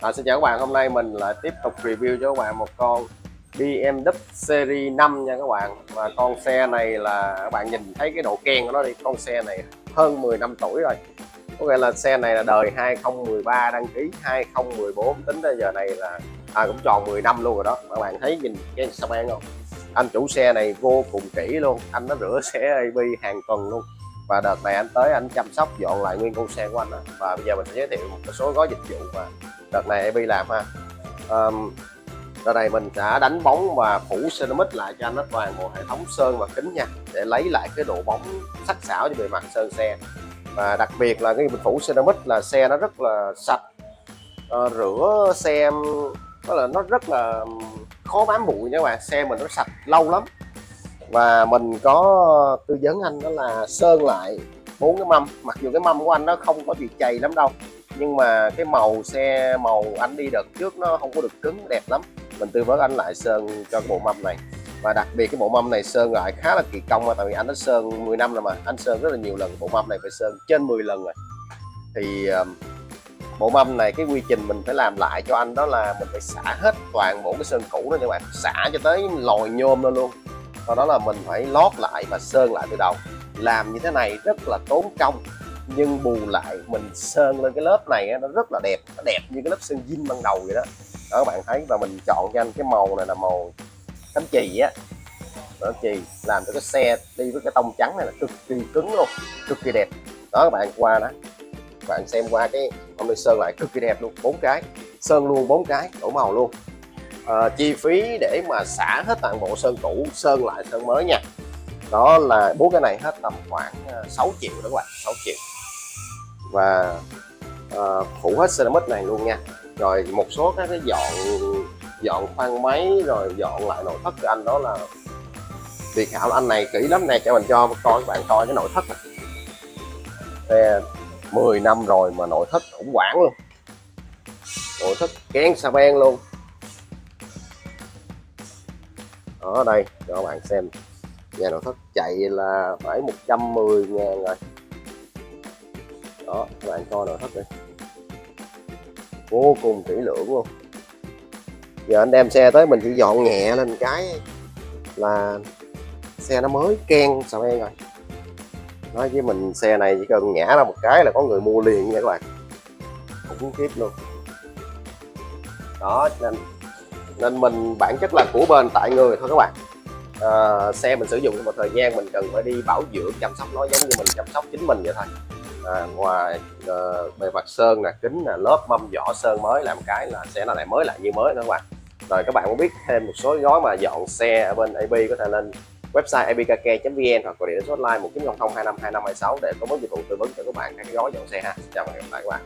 À, xin chào các bạn, hôm nay mình lại tiếp tục review cho các bạn một con BMW Series 5 nha các bạn. Và con xe này là các bạn nhìn thấy cái độ ken của nó đi Con xe này hơn 10 năm tuổi rồi. Có nghĩa là xe này là đời 2013 đăng ký 2014 tính tới giờ này là à, cũng tròn 10 năm luôn rồi đó. Các bạn thấy nhìn cái sao ban không? Anh chủ xe này vô cùng kỹ luôn Anh nó rửa xe AB hàng tuần luôn. Và đợt này anh tới anh chăm sóc dọn lại nguyên con xe của anh đó. và bây giờ mình sẽ giới thiệu một số gói dịch vụ mà đợt này AB làm ha. Um, đợt này mình đã đánh bóng và phủ ceramic lại cho anh nó toàn bộ hệ thống sơn và kính nha để lấy lại cái độ bóng sắc sảo cho bề mặt sơn xe. Và đặc biệt là cái mình phủ ceramic là xe nó rất là sạch. Uh, rửa xe đó là nó rất là khó bám bụi nha các bạn xe mình nó sạch lâu lắm. Và mình có tư vấn anh đó là sơn lại bốn cái mâm mặc dù cái mâm của anh nó không có bị chày lắm đâu nhưng mà cái màu xe, màu anh đi đợt trước nó không có được cứng đẹp lắm. Mình tư vấn anh lại sơn cho cái bộ mâm này. Và đặc biệt cái bộ mâm này sơn lại khá là kỳ công tại vì anh đã sơn 10 năm rồi mà. Anh sơn rất là nhiều lần, bộ mâm này phải sơn trên 10 lần rồi. Thì bộ mâm này cái quy trình mình phải làm lại cho anh đó là mình phải xả hết toàn bộ cái sơn cũ đó các bạn. Xả cho tới lòi nhôm đó luôn. Sau đó là mình phải lót lại và sơn lại từ đầu. Làm như thế này rất là tốn công nhưng bù lại mình sơn lên cái lớp này nó rất là đẹp. Nó đẹp như cái lớp sơn zin ban đầu vậy đó. Đó các bạn thấy và mình chọn cho anh cái màu này là màu cánh chì á. Đó chì làm cho cái xe đi với cái tông trắng này là cực kỳ cứng luôn cực kỳ đẹp. Đó các bạn qua đó các bạn xem qua cái hôm nay sơn lại cực kỳ đẹp luôn bốn cái. Sơn luôn bốn cái đổ màu luôn. À, chi phí để mà xả hết toàn bộ sơn cũ sơn lại sơn mới nha. Đó là bốn cái này hết tầm khoảng à, 6 triệu đó các bạn 6 triệu và ờ, uh, phủ hết ceramic này luôn nha. Rồi một số các cái dọn dọn khoang máy rồi dọn lại nội thất của anh đó là việc khảo anh này kỹ lắm nè cho mình cho coi các bạn coi cái nội thất này Đây, 10 năm rồi mà nội thất khủng hoảng luôn. Nội thất kén sa ben luôn. Ở đây cho các bạn xem. Nhà nội thất chạy là phải 110 ngàn rồi đó các bạn coi nội thất đi vô cùng kỹ lưỡng luôn. Giờ anh đem xe tới mình chỉ dọn nhẹ lên cái là xe nó mới ken sao em rồi. Nói với mình xe này chỉ cần nhả ra một cái là có người mua liền nha các bạn. Khủng khiếp luôn. Đó nên nên mình bản chất là của bên tại người thôi các bạn. À, xe mình sử dụng một thời gian mình cần phải đi bảo dưỡng chăm sóc nó giống như mình chăm sóc chính mình vậy thôi à, ngoài à, bề mặt sơn là kính là lớp mâm vỏ sơn mới làm cái là sẽ là lại mới lại như mới nữa các bạn. Rồi các bạn muốn biết thêm một số gói mà dọn xe ở bên AB có thể lên website abkk.vn hoặc gọi điện số hotline 1900 252526 để có mức dịch vụ tư vấn cho các bạn. Các gói dọn xe ha. Chào các bạn.